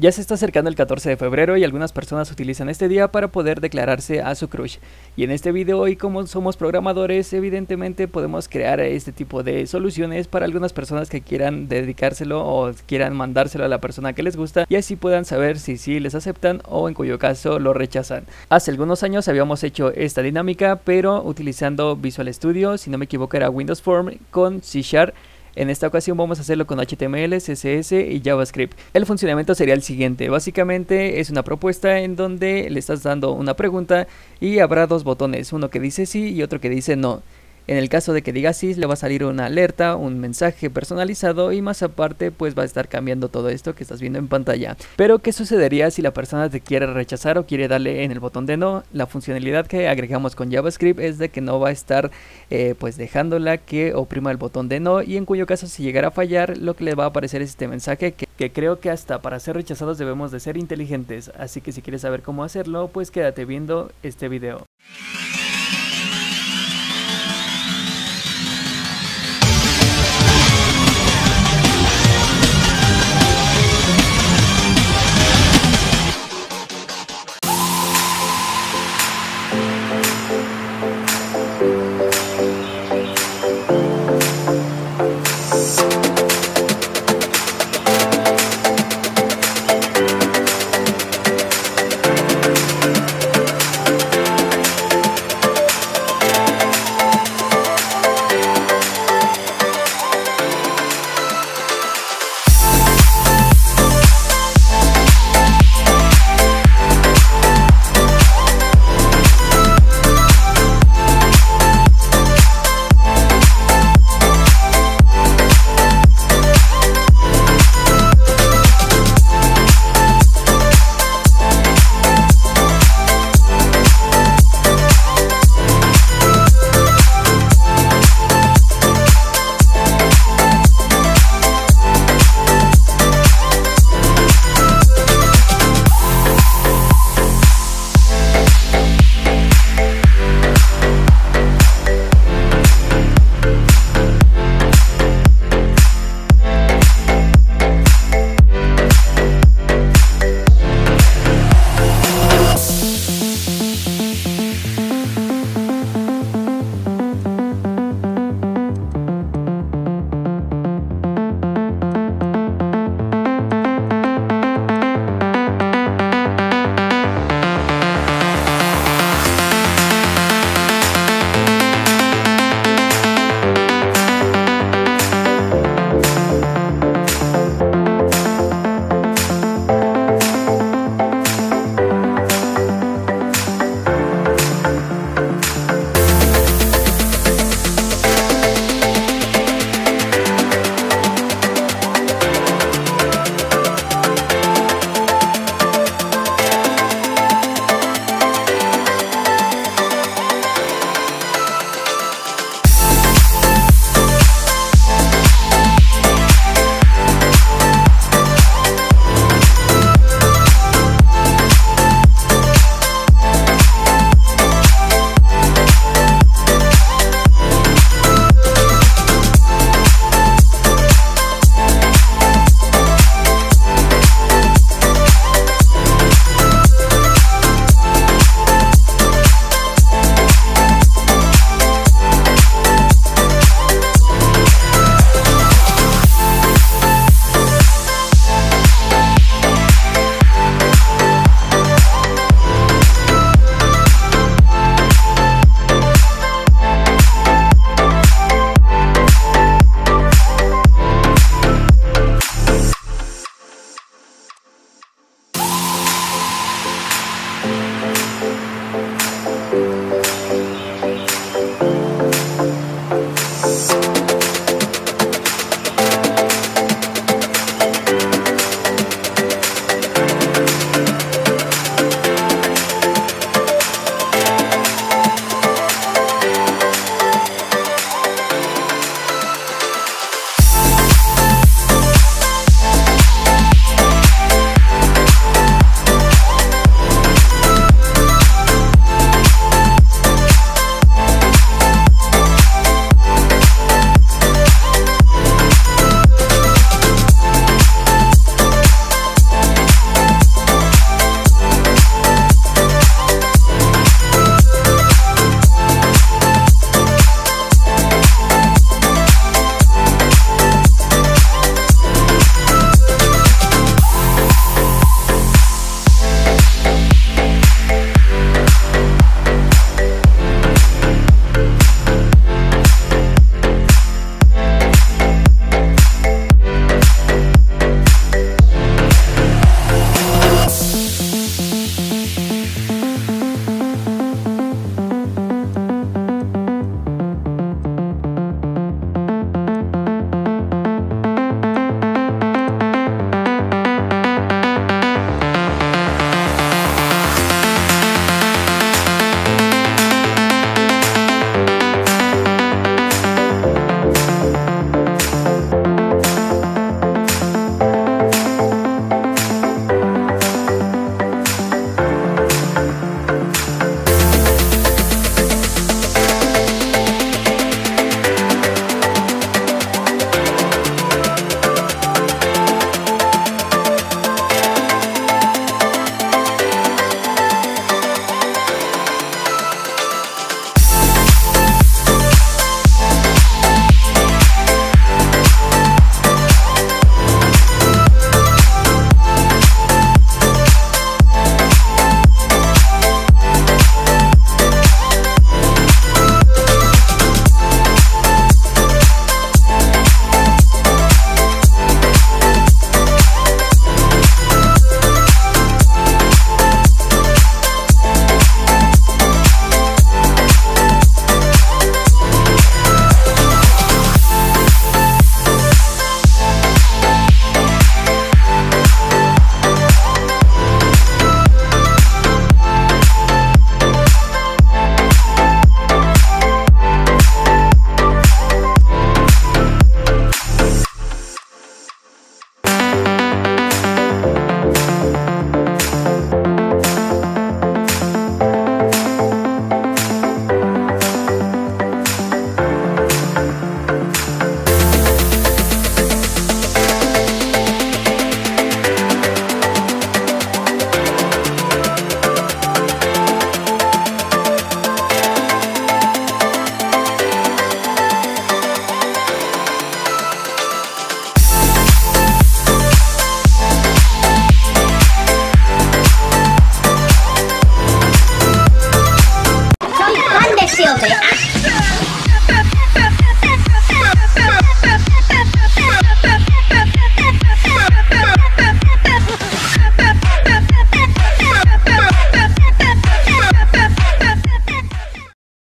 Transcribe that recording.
Ya se está acercando el 14 de febrero y algunas personas utilizan este día para poder declararse a su crush. Y en este video y como somos programadores, evidentemente podemos crear este tipo de soluciones para algunas personas que quieran dedicárselo o quieran mandárselo a la persona que les gusta y así puedan saber si sí les aceptan o en cuyo caso lo rechazan. Hace algunos años habíamos hecho esta dinámica, pero utilizando Visual Studio, si no me equivoco era Windows Form con C Sharp en esta ocasión vamos a hacerlo con HTML, CSS y JavaScript. El funcionamiento sería el siguiente. Básicamente es una propuesta en donde le estás dando una pregunta y habrá dos botones, uno que dice sí y otro que dice no. En el caso de que diga sí, le va a salir una alerta, un mensaje personalizado y más aparte pues va a estar cambiando todo esto que estás viendo en pantalla. Pero ¿qué sucedería si la persona te quiere rechazar o quiere darle en el botón de no? La funcionalidad que agregamos con JavaScript es de que no va a estar eh, pues dejándola que oprima el botón de no y en cuyo caso si llegara a fallar lo que le va a aparecer es este mensaje que, que creo que hasta para ser rechazados debemos de ser inteligentes. Así que si quieres saber cómo hacerlo pues quédate viendo este video.